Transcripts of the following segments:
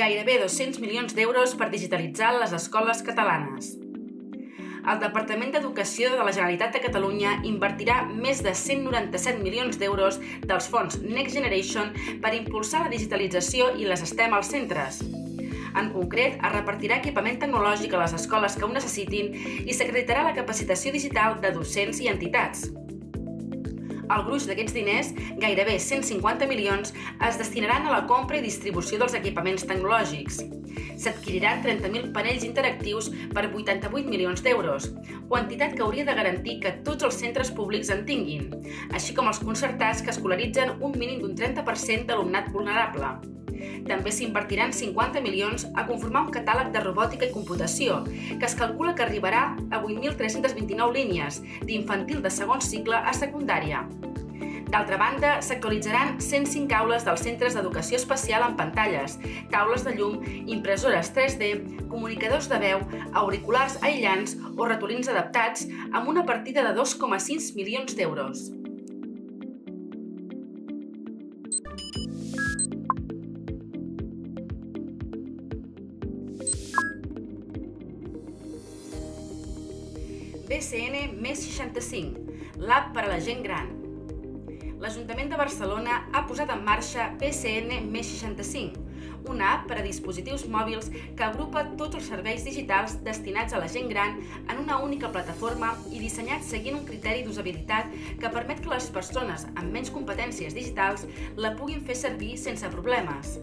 també 200 milions d'euros per digitalitzar les escoles catalanes. El Departament d'Educació de la Generalitat de Catalunya invertirà més de 197 milions d'euros dels fons Next Generation per impulsar la digitalització i les STEM als centres. En concret, es repartirà equipament tecnològic a les escoles que ho necessitin i s'acreditarà la capacitació digital de docents i entitats. El gruix d'aquests diners, gairebé 150 milions, es destinaran a la compra i distribució dels equipaments tecnològics. S'adquiriran 30.000 panells interactius per 88 milions d'euros, quantitat que hauria de garantir que tots els centres públics en tinguin, així com els concertats que escolaritzen un mínim d'un 30% d'alumnat vulnerable. També s'invertiran 50 milions a conformar un catàleg de robòtica i computació, que es calcula que arribarà a 8.329 línies, d'infantil de segon cicle a secundària. D'altra banda, s'actualitzaran 105 aules dels centres d'educació especial amb pantalles, taules de llum, impressores 3D, comunicadors de veu, auriculars aïllants o ratolins adaptats amb una partida de 2,6 milions d'euros. BCN Més 65, l'app per a la gent gran. L'Ajuntament de Barcelona ha posat en marxa BCN Més 65, una app per a dispositius mòbils que agrupa tots els serveis digitals destinats a la gent gran en una única plataforma i dissenyat seguint un criteri d'usabilitat que permet que les persones amb menys competències digitals la puguin fer servir sense problemes.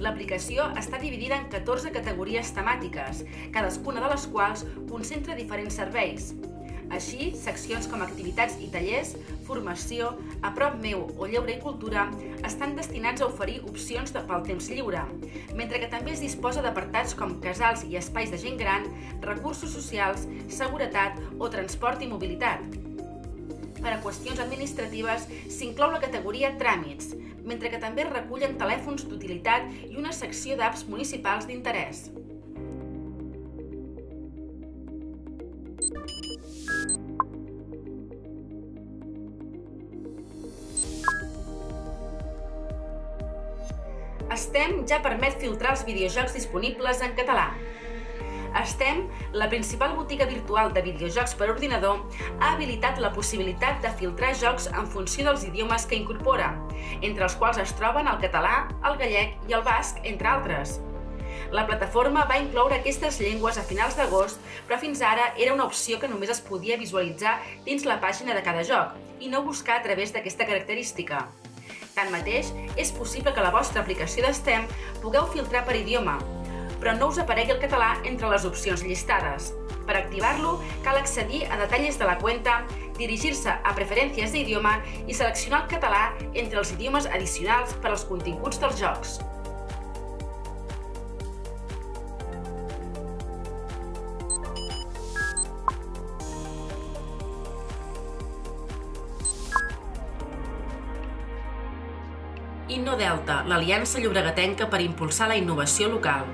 L'aplicació està dividida en 14 categories temàtiques, cadascuna de les quals concentra diferents serveis. Així, seccions com activitats i tallers, formació, a prop meu o lleure i cultura estan destinats a oferir opcions de pel temps lliure, mentre que també es disposa d'apartats com casals i espais de gent gran, recursos socials, seguretat o transport i mobilitat. Per a qüestions administratives s'inclou la categoria Tràmits, mentre que també recullen telèfons d'utilitat i una secció d'apps municipals d'interès. Estem ja permet filtrar els videojocs disponibles en català. Estem, la principal botiga virtual de videojocs per ordinador, ha habilitat la possibilitat de filtrar jocs en funció dels idiomes que incorpora, entre els quals es troben el català, el gallec i el basc, entre altres. La plataforma va incloure aquestes llengües a finals d'agost, però fins ara era una opció que només es podia visualitzar dins la pàgina de cada joc i no buscar a través d'aquesta característica. Tanmateix, és possible que la vostra aplicació d'STEM pugueu filtrar per idioma, però no us aparegui el català entre les opcions llistades. Per activar-lo, cal accedir a detalls de la cuenta, dirigir-se a preferències d'idioma i seleccionar el català entre els idiomes addicionals per als continguts dels jocs. Innodelta, l'aliança llobregatenca per impulsar la innovació local.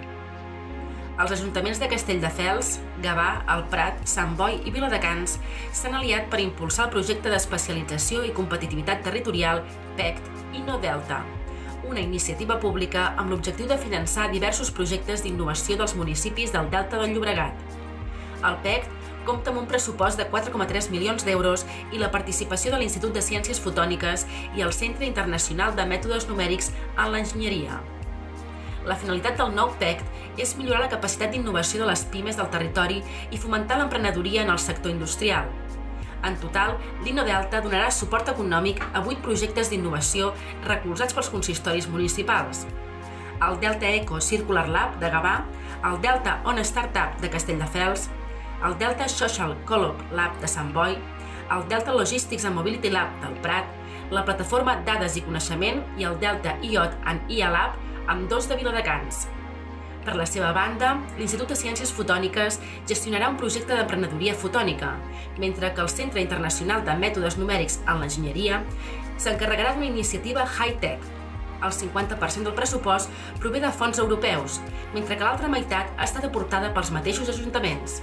Els ajuntaments de Castelldefels, Gavà, El Prat, Sant Boi i Viladecans s'han aliat per impulsar el projecte d'especialització i competitivitat territorial PECT Innodelta, una iniciativa pública amb l'objectiu de finançar diversos projectes d'innovació dels municipis del Delta del Llobregat. El PECT compta amb un pressupost de 4,3 milions d'euros i la participació de l'Institut de Ciències Fotòniques i el Centre Internacional de Mètodes Numèrics en l'Enginyeria. La finalitat del nou PECT és millorar la capacitat d'innovació de les pimes del territori i fomentar l'emprenedoria en el sector industrial. En total, l'Inno Delta donarà suport econòmic a 8 projectes d'innovació recolzats pels consistoris municipals. El Delta Eco Circular Lab de Gavà, el Delta On Startup de Castelldefels, el Delta Social Co-op Lab de Sant Boi, el Delta Logistics and Mobility Lab del Prat, la plataforma Dades i Coneixement i el Delta IOT and IA Lab amb dos de Viladecans. Per la seva banda, l'Institut de Ciències Fotòniques gestionarà un projecte d'emprenedoria fotònica, mentre que el Centre Internacional de Mètodes Numèrics en l'Enginyeria s'encarregarà d'una iniciativa high-tech. El 50% del pressupost prové de fons europeus, mentre que l'altra meitat ha estat aportada pels mateixos ajuntaments.